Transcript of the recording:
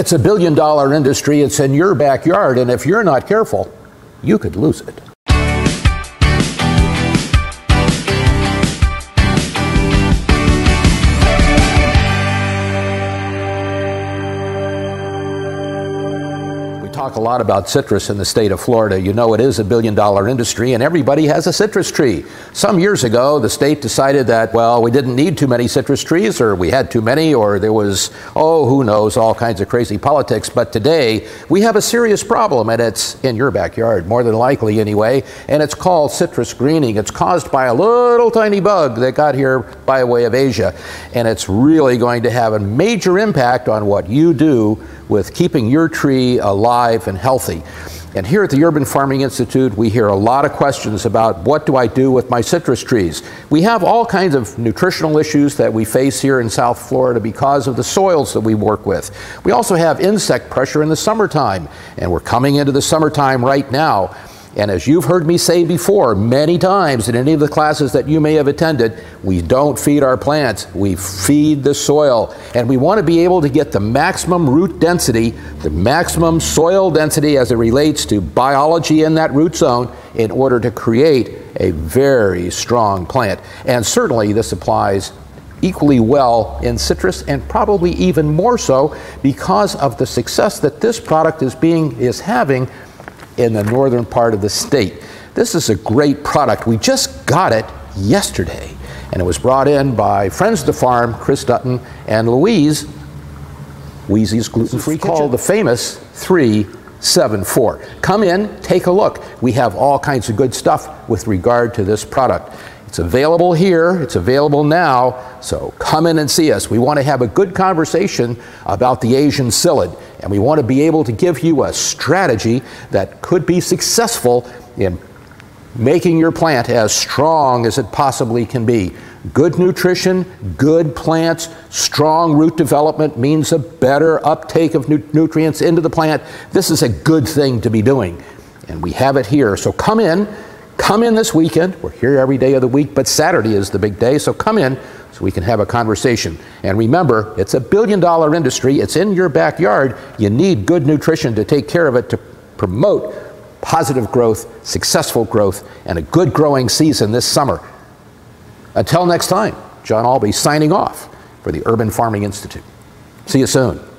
It's a billion dollar industry. It's in your backyard. And if you're not careful, you could lose it. Talk a lot about citrus in the state of Florida. You know it is a billion dollar industry and everybody has a citrus tree. Some years ago, the state decided that, well, we didn't need too many citrus trees or we had too many or there was, oh, who knows, all kinds of crazy politics. But today, we have a serious problem and it's in your backyard, more than likely anyway, and it's called citrus greening. It's caused by a little tiny bug that got here by way of Asia and it's really going to have a major impact on what you do with keeping your tree alive and healthy. And here at the Urban Farming Institute, we hear a lot of questions about what do I do with my citrus trees. We have all kinds of nutritional issues that we face here in South Florida because of the soils that we work with. We also have insect pressure in the summertime, and we're coming into the summertime right now. And as you've heard me say before many times in any of the classes that you may have attended, we don't feed our plants, we feed the soil. And we want to be able to get the maximum root density, the maximum soil density as it relates to biology in that root zone in order to create a very strong plant. And certainly this applies equally well in citrus and probably even more so because of the success that this product is being is having in the northern part of the state. This is a great product. We just got it yesterday, and it was brought in by Friends of the Farm, Chris Dutton, and Louise, Wheezy's Gluten Free Kitchen. called the famous 374. Come in, take a look. We have all kinds of good stuff with regard to this product. It's available here, it's available now, so come in and see us. We want to have a good conversation about the Asian psyllid, and we want to be able to give you a strategy that could be successful in making your plant as strong as it possibly can be. Good nutrition, good plants, strong root development means a better uptake of nu nutrients into the plant. This is a good thing to be doing, and we have it here. So come in. Come in this weekend. We're here every day of the week, but Saturday is the big day, so come in so we can have a conversation. And remember, it's a billion dollar industry. It's in your backyard. You need good nutrition to take care of it to promote positive growth, successful growth, and a good growing season this summer. Until next time, Jon Albee signing off for the Urban Farming Institute. See you soon.